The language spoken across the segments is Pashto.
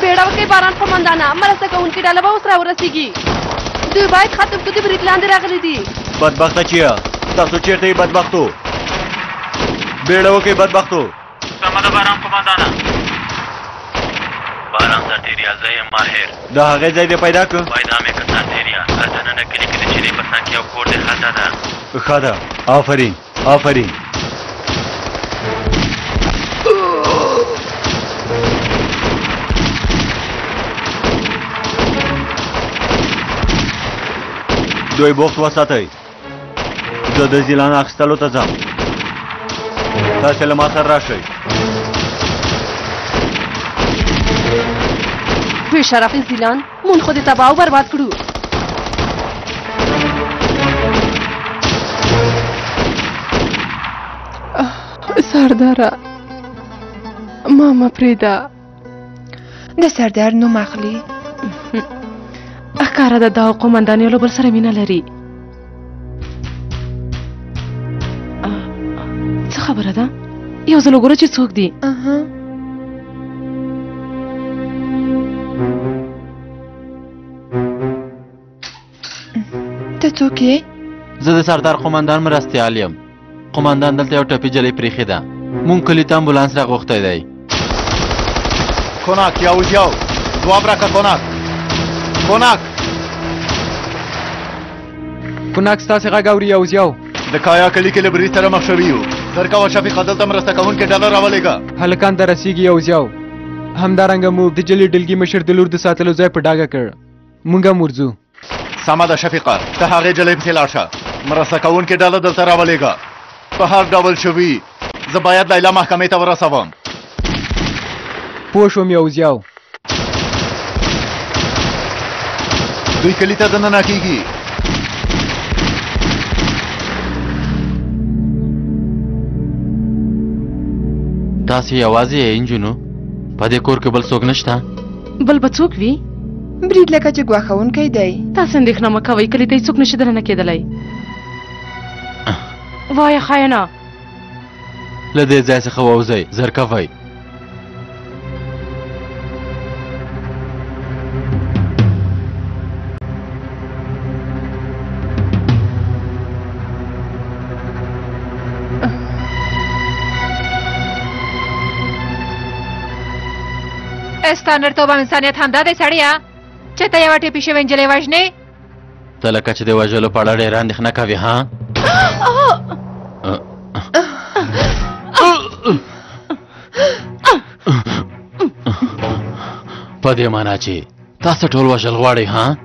بیړوکې باران قومندانه مرسته کوونکې ډله به اوس راورسېږي دوی باید ختم شو د برید لاندې راغلي دي بدبخته چیه تاسو چیرته یې بدبختو بیړوکې بدبختو دا هغه ځای دی پیدا که؟ ښه ده آفرین آفرین دوی بوخت وساتئ زه د زیلان اخیستلو ته ځم تاسې له ما سره راشئ بې شرفې زیلان مونږ خو دې تباه او برباد کړو سرداره ما مه پرېږده د سردار نوم اخلي ښکاره ده دا قومندان یو له بل سره مینه لري څه خبره ده یو ځل وګوره چې څوک دي ته څوک یې زه د سردار قومندان مرستیال یم قومندان دلته یو ټپي جلۍ پریښې ده مونږ کلي ته امبولانس راغوښتی دی کوناک یو یو ځواب راکړه کوناک کوناک کوناک ستاسې غږ اوري یو یو د کایا کلي کې له برید سره مخ شوي یو زر کوه شفیق دلته مرسته کوونکې ډله راولېږه هلکان ته رسیږي یو یو همدارنګه موږ د جلي ډلګي مشر د لور د ساتلو ځای په ډاګه کړ مونږ هم ورځو سمه ده شفیقه ته هغې جلۍ پسې لاړ شه مرسته کوونکې ډله دلته راولېږه په هر ډول شوي زه باید لیلا محکمې ته ورسوم پوه شوم یو زیاو دوی کلي ته دننه کېږي تاسو یوازې یې انجونو په دې کور کې بل څوک نشته بل به څوک وي برید لکه چې ګواښونکی دی تاسو اندېښنه مه کوئ کلي ته یې څوک نشي دننه کېدلی وایه خاینه له دې ځای څخه ووځئ زر کوئ استانرتوب او انسانیت همدا دی سړیه چې ته یوه ټیپي شوې نجلۍ وژنې ته لکه چې د وژلو په اړه ډېره اندېښنه کوې ها په دې معنی چې تاسو ټول وژل غواړئ ها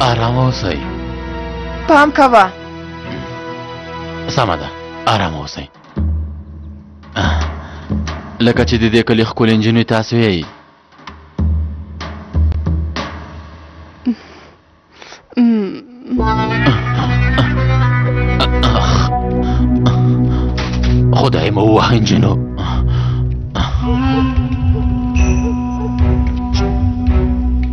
آرام اوسئ پام کوه سمه ده آرام اوسئ لکه چې د دې کلي ښکلې نجونې تاسو یئ خدای مو ووهه نجونو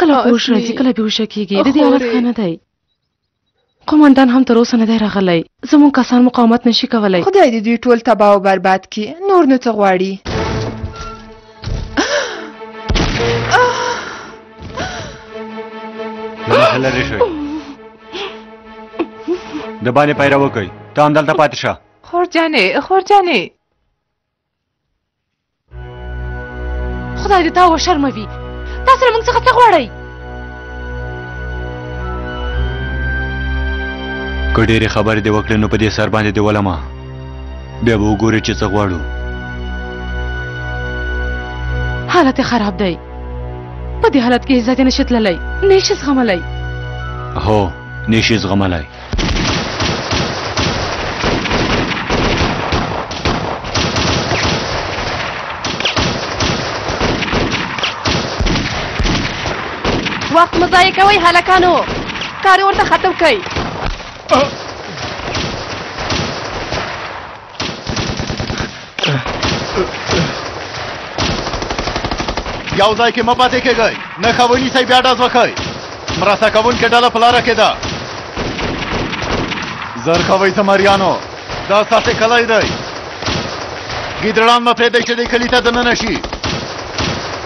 کله هوش راځي کله بېهوشه کېږي د دې حالت ښه نه دی قوماندان هم تر اوسه نه دی راغلی زموږ کسان مقاومت نشي کولی خدای دې دوی ټول تباه او برباد کړي نور نو څه غواړي لرې شئ د باندې پیره وکړئ ته همدلته پاتې شه خورجانې خورجانې خدای دې تا وشرموي تاسو له موږ څخه څه غواړئ که ډېرې خبرې دې وکړې نو په دې سر باندې دې ولمه بیا به وګورې چې څه غواړو حالت خراب دی په دې حالت کې عزت نه شي تللی نه شي زغملی هو نه شي زغملی وخت مو ضایع کوئ هلکانو کار ورته ختم کړئ یو ځای کې مه پاتې کېږئ نه ښه ونیسئ بیا ډز وکړئ مرسته کوونکې ډله په لاره کې ده زر ښه وئ زمریانو دا ستاسې کلی دی ګیدړان مه پرېږدئ چې دې کلي ته دننه شي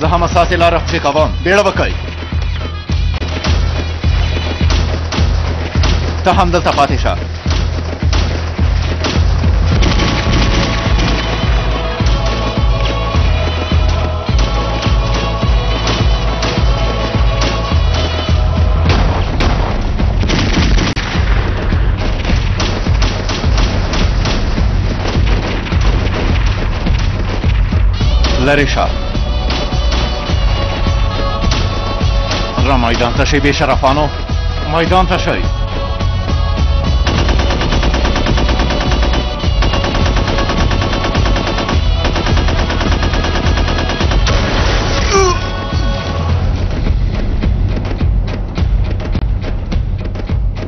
زه هم اساسې لاره خوشې کوم بیړه وکړئ ته هم دلته پاتې شه لرې شه را میدان ته شئ بې شرفانو میدان ته شئ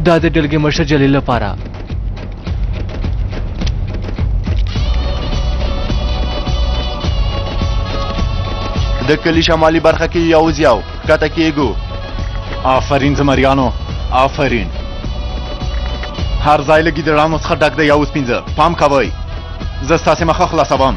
دا د ډلګې مشر جلیل لپاره د کلی شمالي برخه کې یو زیاو کته کېږو آفرین زمریانو آفرین هر ځای له ګیدړانو څخه ډک دی یو سپینځه پام کوئ زه ستاسې مخه خلاصوم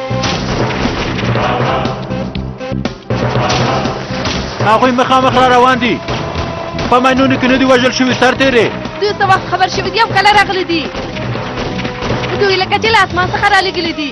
هغوی مخامخ را روان دي په ماینونو کې نه دي وژل شوي سرتېرې دوی څه وخت خبر شوي دي او کله راغلي دي دوی لکه چې له اسمان څخه رالېږلي دي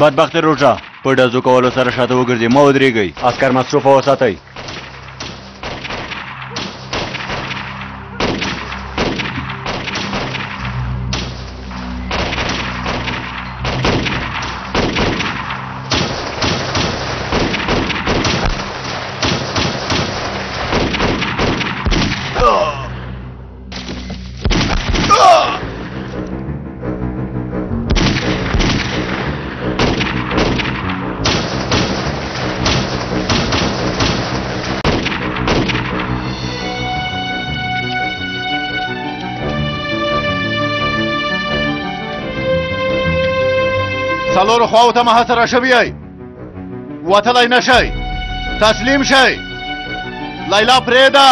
بدبخت روژه په ډزو کولو سره شاته وګرځي مه ودرېږئ عسکر مصروفه وساتئ څلور خواو ته محاصره شوی وتلی نه شئ تسلیم شئ لیلا پرېږده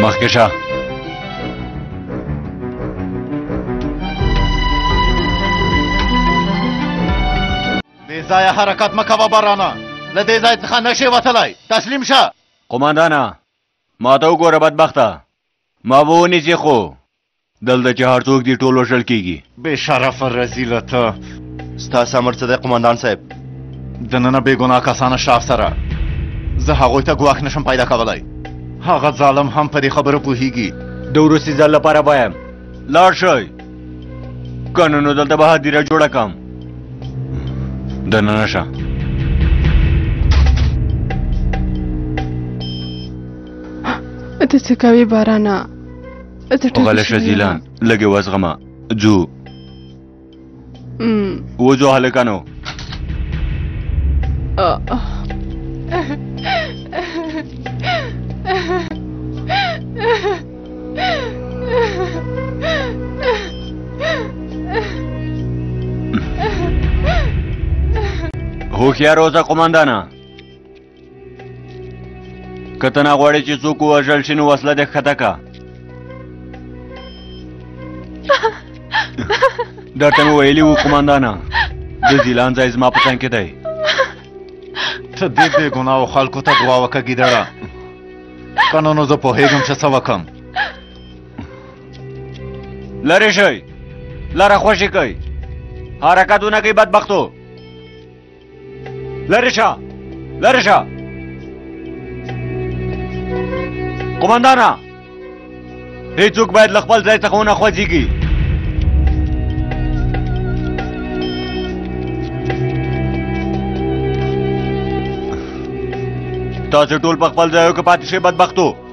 مخکې شه بې ځایه حرکت مه کوه بارانه له دې ځای څخه نه شې وتلی تسلیم شه قوماندانه ما ته وګوره بدبخته ما به ونیسې خو دلته چې هر څوک دي ټول وژل کیږي بې شرفه رزیله ته ستاسو امر څه دی قومندان صاحب دننه بې ګناه کسانه شاف سره زه هغوی ته ګواښ نشم پیدا کولی هغه ظالم هم په دې خبره پوهیږي د وروستي ځل لپاره وایم لاړ شئ که نه نو دلته به هدیره جوړه کړم دننه شه ته څه کوې بارانه غله شزیلان لګې وزغمه جو و جو هلکانو هوښیار اوسه قوماندانه که ته نه غواړې چې څوک ووژل شي نو وسله دې ښکته کړه درته مې ویلي وو قوماندانه د زیلان ځای زما په څنګ کې دی ته دې بې ګناو خلکو ته دعا وکړه ګیدړه که نه نو زه پوهېږم چې څه وکړم لرې شئ لاره خوشې کوئ حرکت ونه کوي بدبختو لری شه لری شه قومندانه هیڅوک باید له خپل ځای څخه ونه خوځېږي تاسو ټول په خپل ځایو کې پاتې شئ بدبختو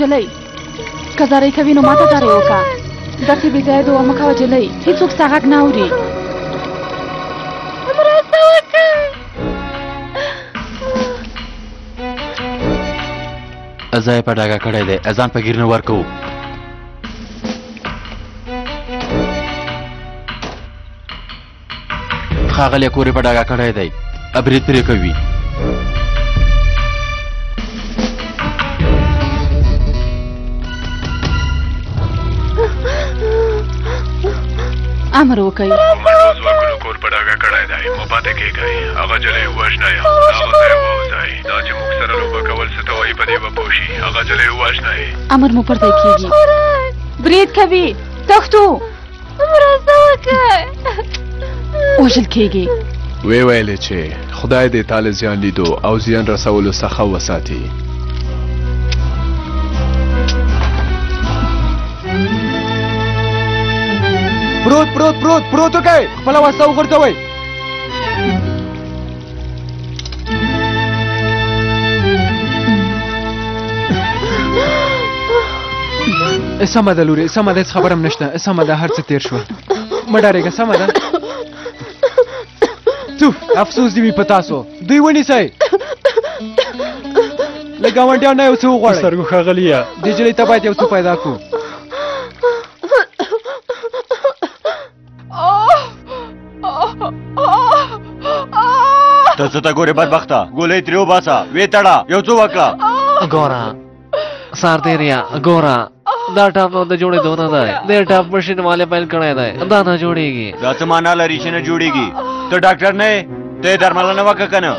جلۍ که زارۍ کوي نو ماته زارۍ وکړه داسې بې ځایه دوه مه کوه جلۍ هیڅوک ستا غږ نه اوري ځای په ډاګه کړی دی ځان په ګیر نه ورکوو ښاغلی کورې په ډاګه کړی دی برید پرې کوي امر وکړئ منډو ځواکونو کور په ډاګه کړی دی مو پاتې کېږئ هغه جلۍ ووژنئ هغه ځای ووځئ دا چې موږ سره لوبه کول څه ته وایي په دې به پوه شي هغه جلۍ ووژنئ امر مو پر ځای کېږي برید کوي تښتو مرسته وکړئ وژل کېږي وی ویلې چې خدای دې تاله زیان لیدو او زیان رسولو څخه وساتي پروت پروت پروت پروت وکړئ خپله وسله وغورځوئ سمه ده لورې سمه ده هېڅ خبره هم نشته سمه ده هر څه تېر شوه مه ډارېږه سمه ده توف افسوس دې وي په تاسو دوی ونیسئ له ګاونډیانو نه یو څه وغواړئ سترګو ښاغلیه دې نجلۍ ته باید یو څه پیدا کړو ته څه ته ګورې بدبخته ګولۍ ترې وباسه وې تړه یو څه وکړه ګوره سارتیریا ګوره دا ټاپ نو د جوړې دونه ده د ټاپ ماشين والے پیل کړای دی دا نه جوړیږي دا څه معنا لري چې نه جوړیږي ته ډاکټر نه ته درملنه وکړه کنه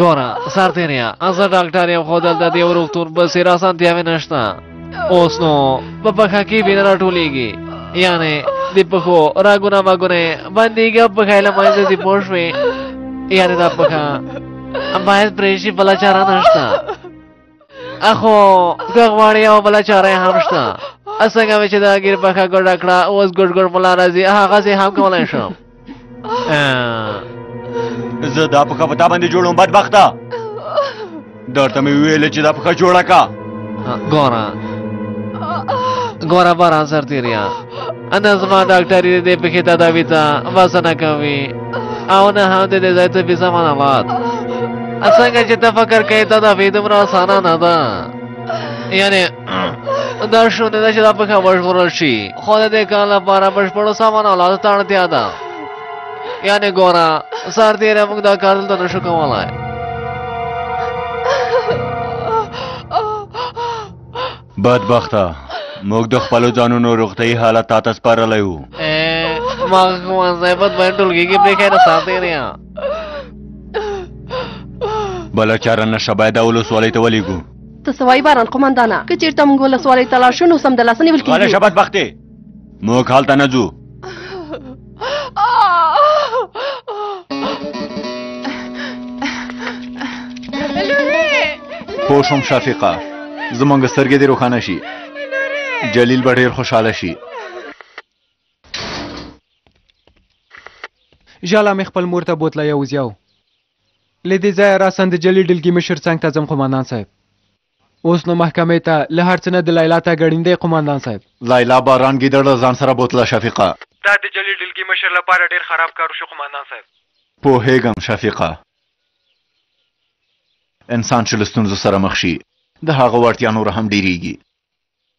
ګوره سارتیریا از ډاکټر یم خو دلته د یو روغتون بسې راسان دی نشته اوس نو په پخه کې وینه راټولېږي یعنې د پښو راګونه واګونه باندېږي او پښه یې له منځه ځي پوه شوې یعنې دا پښه باید پرې شي بله چاره نشته اخو که غواړې یوه بله چاره یې هم شته څنګه مې چې دا ګیر پښه ګډه کړه اوس ګډ ګډ ملا راځي هغسې هم کولی شم زه دا پخه په تا باندې جوړوم بدبخته درته مې ویل چې دا پخه جوړه کا ګوره ګوره باران سرتیریا انا زما ډاکټري دې پخې تداوي ته وسنه کوي او نه هم دې ځای ته به سامان آباد څنګه چې ته فکر کوې تداوي دومره اسانه نه ده یعنی دا شونه ده چې دا پخه وژغورل شي خو د دې کار لپاره بشپړو سامانو اولادو ته اړتیا ده یعنې ګوره سرتېری موږ دا کار دلته نشو کولی بدبخته موږ د خپلو ځانونو روغتیايي حالت تا ته سپارلی وو ما ښوونځی بد باید ټولګي کې پرېښی نه سرتېری بله چاره نشه باید دا ولسوالۍ ته ولېږو ته سوای باران قومندانه که چیرته موږ ولسوالۍ ته لاړ شو نو سمدلاسه نیول کېږي غلی شه بدبختې موږ هلته نه ځو پوه شوم شفیقه زمونږ سترګې دې روښانه شي جلیل به ډېر خوشحاله شي ژاله مې خپل مور ته بوتله یو زیو له دې ځایه راساً د جلي ډلګي مشر څنګ ته ځم قوماندان صاحب اوس نو محکمې ته له هر څه نه د لیلا تګ اړین دی قوماندان صاحب. لیلا باران ګیدړ له ځان سره بوتله شفیقه. دا د جلي ډلګي مشر لپاره ډېر خراب کار وشو قوماندان صاحب. پوهېږم شفیقه. انسان چې له ستونزو سره مخ شي د هغه وړتیا نوره هم ډېرېږي.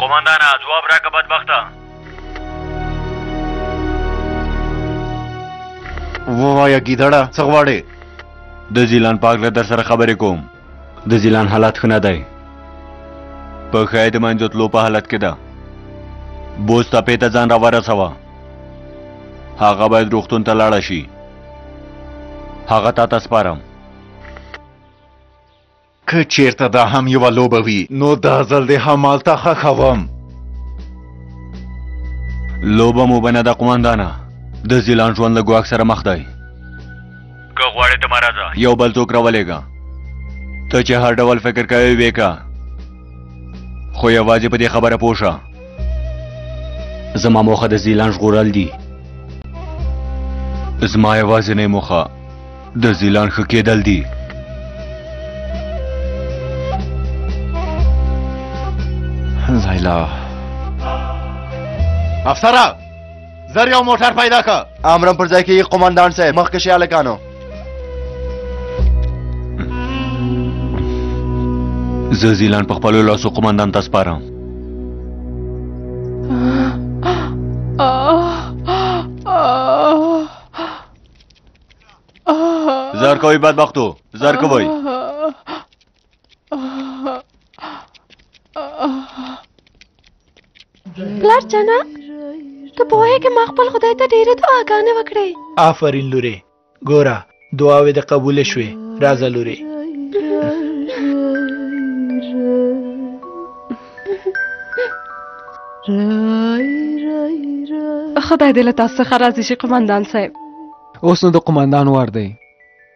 قوماندانه ځواب راکه بدبخته ووایا ګیدړه څه غواړې د زیلان پاک له در سره خبرې کوم د زیلان حالات ښه نه دی په ښایې د منځه تلو په حالت کې ده بوس تپې ته ځان راورسوه هغه باید روغتون ته لاړه شي هغه تا ته سپارم که چیرته دا هم یوه لوبه وي نو دا ځل دې همالته خښوم لوبه مو بنه ده قماندانه د زیلان ژوند له ګواښ سره مخ دی که غواړې ته مه راځه یو بل څوک راولېږه ته چې هر ډول فکر کوې ویې که خو یوازې په دې خبره پوه شه زما موخه د زیلان ژغورل دي زما یوازینۍ موخه د زیلان ښه کېدل دي زایلا افسره زر یو موټر پیدا که امرم پر ځای کې قومندان صاحب مخکې شي هلکانو زه زیلان په خپلو لاسو قومندان ته سپارم زر کوي بدبختو زر کوي پلار جانا ته پوهه کې ما خپل خدای ته ډېرې دعاګانې وکړې آفرین لورې ګوره دعاوې د قبول شوې راځه لورې خدای دې له تاسو څخه راضي شي قومندان صاحب اوس نو د قومندان وار دی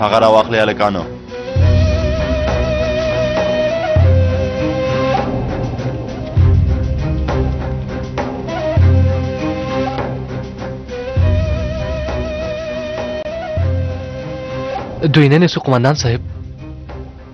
هغه را واخلې هلکانو دوی نه نیسو قومندان صاحب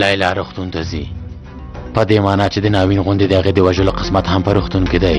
لایلا روغتون ته ځي په دې معنی چې د ناوین غوندې د هغې د وژلو قسمت هم په روغتون کې دی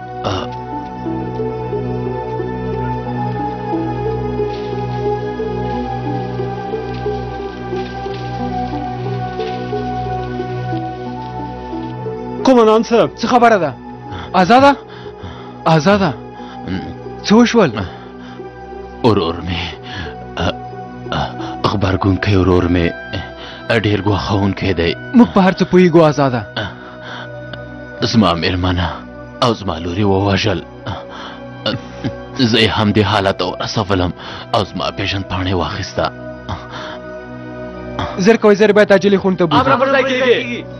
قومندان صاحب څه خبره ده آزاده آزاده څه وشول ورور مې غبرګونکی ورور مې ډېر ګواښونکی دی موږ په هر څه پوهېږو آزاده زما مېرمنه او زما لوري ووژل زه یې همدې حالت ته ورسولم او زما پېژند پاڼه یې واخیسته زر کوئ زر باید عاجلې خونې ته بوځو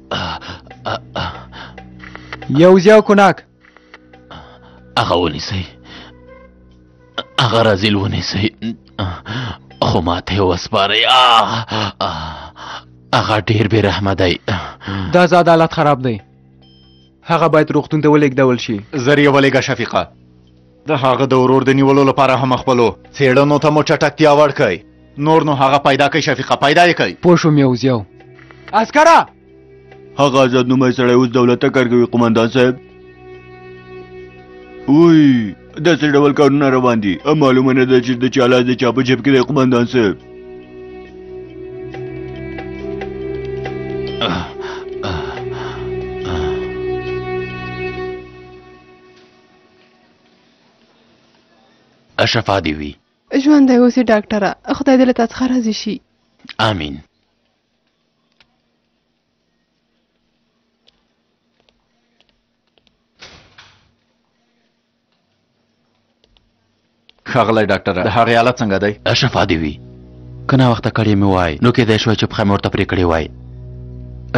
یو زیو کناک هغه ونیسئ هغه رازیل ونیسئ خو ماته یې وسپارئ هغه ډېر بې رحمه دی دا زه عدالت خراب دی هغه باید روغتون ته ولېږدول شي زر یې ولېږه شفیقه د هغه د ورور د نیولو لپاره هم خپلو څېړنو ته مو چټکتیا ورکړئ نور نو هغه پیدا کوي شفیقه پیدا یې کوي پوه شوم یو زیو عسکره هغه ازاد نومی سړی اوس دولت ته کار کوي قومندان صاحب وای داسې ډول کارونه روان دي معلومه نه ده چې د چا لاس د چا په جیب کې دی قومندان صاحب اشفا دی وی ژوندی اوسې ډاکټره خدای دې له تا څخه راضي شي آمین ښاغلی ډاکټره د هغې حالت څنګه دی؟ شفا دې وي. که ناوخته کړې مې وای نو کېدای شوای چې پښه مې ورته پرې کړې وای.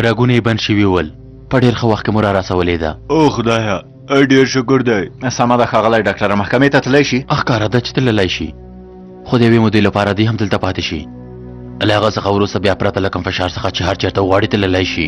رګونه یې بند شوي ول. په ډېر ښه وخت کې مو را رسولې ده. او خدایه! ډېر شکر دی. سمه ده ښاغلی ډاکټره محکمې ته تللی شي؟ ښکاره ده چې تللی شي. خو د یوې مودې لپاره دې همدلته پاتې شي. له هغه څخه وروسته بیا پرته له کوم فشار څخه چې هر چېرته وغواړي تللی شي.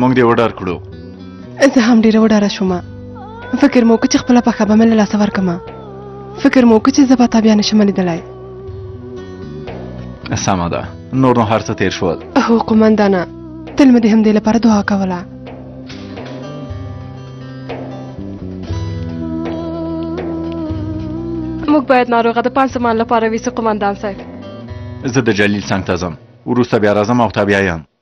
مونږ دې وډار کړو زه هم ډېره وډاره شوم فکر مو وکړ چې خپله پښه به مې له لاسه ورکړم فکر مو وکړ چې زه به تا بیا نشم لیدلی سمه ده نور نو هر څه تېر شول هو قومندانه تل مې د همدې لپاره دعا کوله موږ باید ناروغه د پنځ سامان لپاره ویسو قومندان صاحب زه د جلیل څنګ ته ځم وروسته بیا راځم او تا بیا یم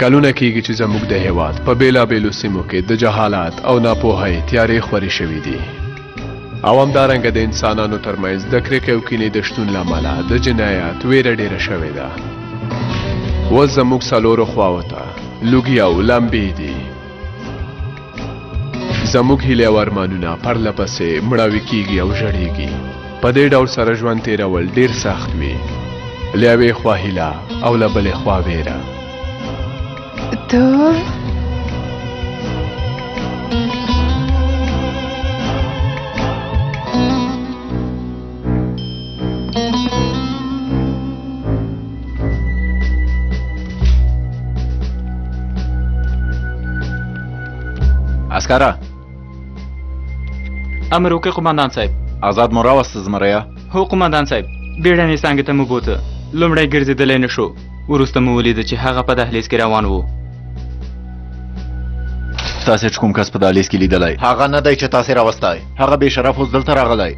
کلونه کیږي چې زموږ د هیواد په بیلابیلو سیمو کې د جهالت او ناپوهۍ تیارې خورې شوې دي او همدارنګه د انسانانو ترمنځ د کرکې او کینې د شتون له امله د جنایات ویره ډېره شوې ده اوس زموږ څلورو خواو ته لوګي او لمبې دي زموږ هیلې او ارمانونه پرله پسې مړاوي کیږي او ژړیږي په دې ډول سره ژوند تیرول ډیر سخت وي له یوې خوا هیله او له بلې خوا ویره ته عسکره امر وکړه قوماندان صاحب آزاد مو راوست زمریا هو قوماندان صاحب بیړنې څنګه ته مو بوته لومړی ګرځېدلی نه شو وروسته مو ولید چې هغه په دهلیز کې روان وو تاسو چې کوم کس په دهلیز کې لیدلای هغه نه دی چې تاسو راوستای هغه به شرف اوس دلته راغلی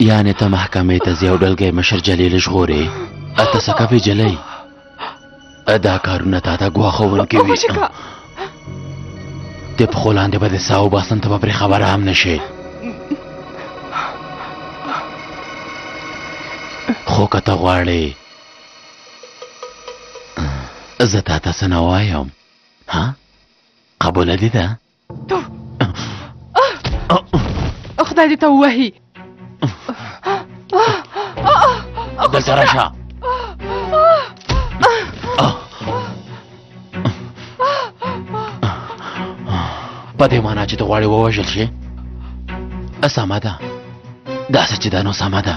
یعنی ته محکمې ته ځې او ډلګی مشر جلیل ژغورې اته څه کوې جلی دا کارونه تا ته ګواښوونکي وي د پښو لاندې به د ساه وباسم ته به پرې خبره هم نه شې خو که ته غواړې زه تا ته څه نه وایم ها قبوله دې ده خدای دې ته ووهي دلته راشه په دې معنا چې ته غواړې ووژل شې سمه ده داسې چې دا نو سمه ده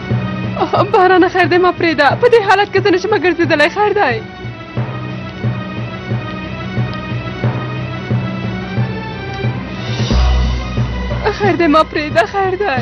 بارانه خیر دی ما پرېږده په دې حالت کې زه نشم ګرځېدلی خیر دی خیر دی ما پرېږده خیر دی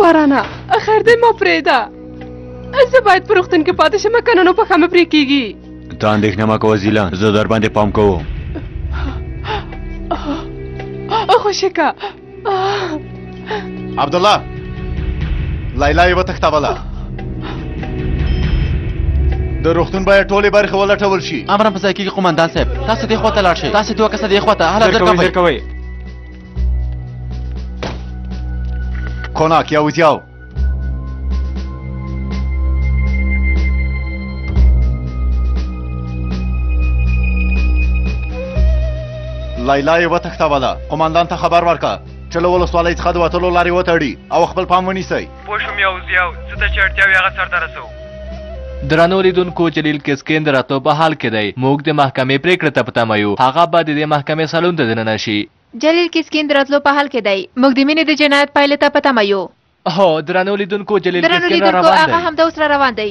بارانه اخر دې ما پرېدا زه باید په روغتون کې پاتې شم کنه نو په خمه پرې کیږي ته اندېښنه مه کوه زیلا زه در باندې پام کوم خوشکه عبدالله لایلا یې وتښتوله د روغتون باید ټولې برخې ولټول شي امر په ځای کې قومندان صاحب تاسو دې خواته لاړ شئ تاسو دوه کسه دې خواته هله زر کوئ Konak Yavuz Yav. لیلا یې وتښتوله قوماندان ته خبر ورکړه چې له ولسوالۍ څخه د وتلو لارې وتړي او خپل پام ونیسئ پوه شوم یو زیاو څه ته چې اړتیا وي هغه سرته رسوو درنو لیدونکو جلیل کسکین د راتلو په حال کې دی موږ د محکمې پریکړه ته په تمه یو هغه به د دې محکمې سالون ته دننه شي جلیل کسکین د راتلو په حال کې دی موږ د مینې د جنایت پایلې ته په تمه یو هو درنو لیدونکو جلیل کسکین را روان دی درنو لیدونکو هغه همدا اوس را روان دی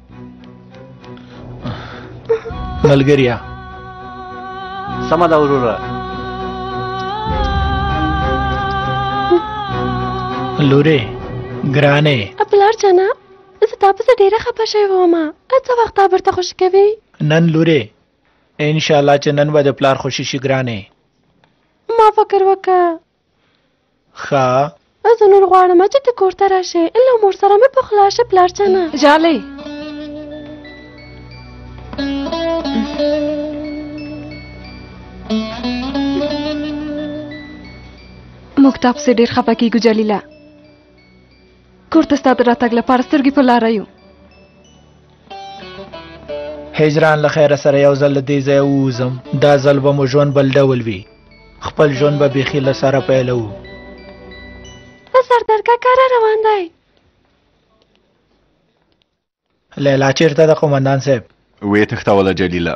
ملګریا سمه ده وروره لورې ګرانې پلار جانا زه تا پسې ډېره خپه شوې وم څه وخت تا برته خوشي کوي نن لورې ان شاء الله چې نن به د پلار خوشي شي ګرانې ما فکر وکړ ښا زه نور غواړم چې ته کور ته راشې له مور سره مې په خلا شه پلار جانه جالۍ موږ تا پسې ډېر خفه کېږو جلیله کور ته ستا د راتګ لپاره سترګې په لاره یو هجران له خیره سره یو ځل دې ځای ووځم دا ځل به مو ژوند بل ډول وي خپل ژوند به بیخي له سره پیلوو په سردار کاکا را روان دی لیلا چېرته ده قومندان صاحب ویې تښتوله جلیله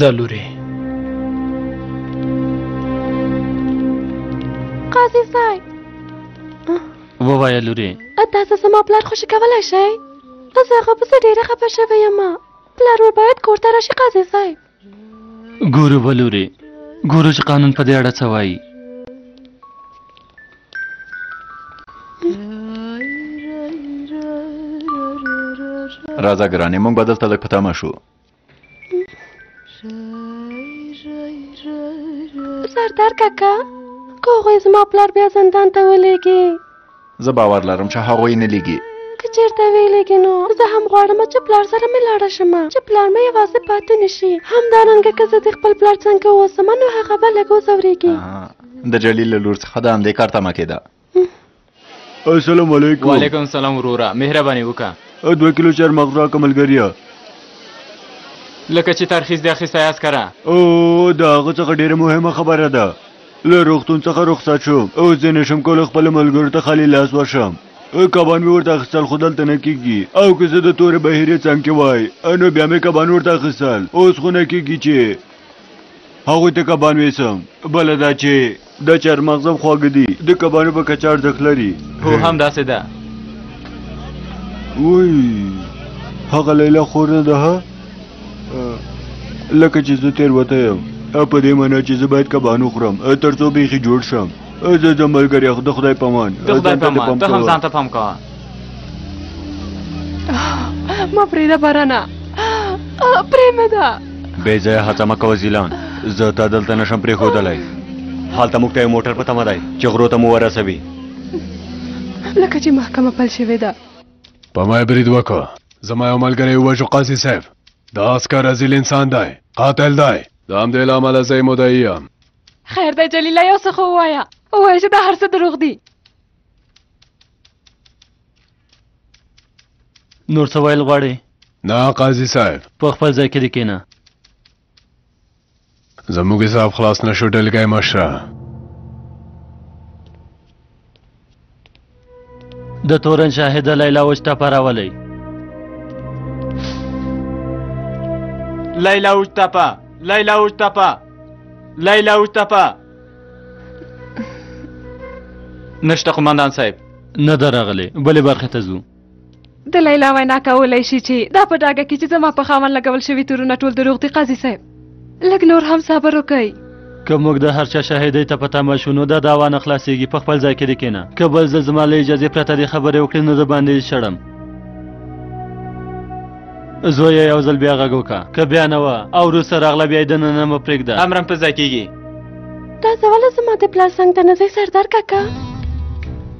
ضروري قاضي صاحب ووایه لورې تاسو زما پلار خوشې کولی شئ زه هغه پسې ډېره خفه شوې یم پلار ور باید کور ته راشي قاضي صاحب ګورو بلوري ګورو چې قانون په دې اړه څه وایي راځه ګرانې موږ به دلته لږ په تمه شو سردار کاکا که هغوی زما پلار بیا زندان ته ولېږي زه باور لرم چې هغوی نه لیږي که چېرته ویې لیږي نو زه هم غواړم چې پلار سره مې لاړه شم چې پلار مې یوازې پاتې نه شي همدارنګه که زه د خپل پلار څنګ کې اوسم نو هغه به لږ وځورېږي د جلیل له لور څخه د همدې کار تمه کېده السلام علیکم وعلیکم السلام وروره مهرباني وکړه دوه کیلو چار مغز راکه ملګریه لکه چې ترخیص دې اخیستی یاست کره او د هغه څخه ډېره مهمه خبره ده له روغتون څخه رخصت شوم اوس زه نشم کولی خپلو ملګرو ته خالي لاس ورشم کبان مې ورته اخیستل خو دلته نه کېږي او که زه د تورې بهیرې څنګ کې وای نو بیا مې کبان ورته اخیستل اوس خو نه کېږي چې هغوی ته کبان ویسم بله دا چې د چارمغز هم خواږه دي د کبانو په کچه ارزښت لري هو همداسې ده وای هغه لیلا خور نه ده لکه چې زه تېروتی یم په دې معنی چې زه باید کبان وخورم تر څو بیخي جوړ شم زه زه ملګری د خدای په امان د خدای په امان ته هم ځان ته پام کوه ما پرېږده بارانه پرېمده بې ځایه هڅه مه کوه زیلان زه تا دلته نشم پرېښودلی هلته موږ ته یو موټر په تمه دی چې غرو ته مو ورسوي لکه چې محکمه پل شوې ده په ما برید وکړه زما یو ملګری ووژو قاضي صاحب دا عسکر رزیل انسان دی قاتل دی د همدې له امله زه یې مدعي یم خیر دی جلیله یو څه خو ووایه ووایه چې دا هر څه دروغ دي نور څه ویل غواړې نه قاضي صاحب په خپل ځای کې دې کېنه زموږ حساب خلاص نشو ډلګی مشره د تورن شاهده لیلا اوچ ته پراولئ لیلا اوچ ته په لیلا اوچ ته په لیلا اوچ ته په نشته قوماندان صاحب نه درغلې بلې برخې ته ځو د لیلا وینا کولای شي چې دا په ډاګه کې چې زما په خاوند لګول شوي تورونه ټول دروغ دي قاضي صاحب لږ نور هم صبر وکړئ که موږ د هر چا شاهدۍ ته په تمه شو نو دا دعوا نه خلاصېږي په خپل ځای کې دې کېنه که بل ځل زما له اجازې پرته دې خبرې وکړې نو زه باندې شړم زویه یو ځل بیا غږ وکړه که بیا نه وه او وروسته راغله بیا یې دننه مه پرېږده امرم په ځای کېږي دا زه ولې زما د پلار څنګ ته نه ځئ سردار کاکا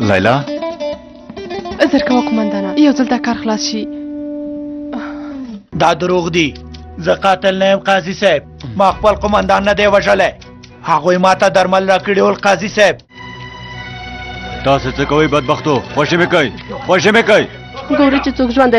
ليلا زر کوه قومندانه یو ځل دا کار خلاص شي دا دروغ دي زه قاتل نه یم قاضي صاحب ما خپل قومندان نه دی وژلی هغوی ما ته درمل راکړي ول قاضي صاحب تاسو څه کوئ بدبختو خوشې مې کوئ خوشې مې کوئ ګوري چې څوک ژوندی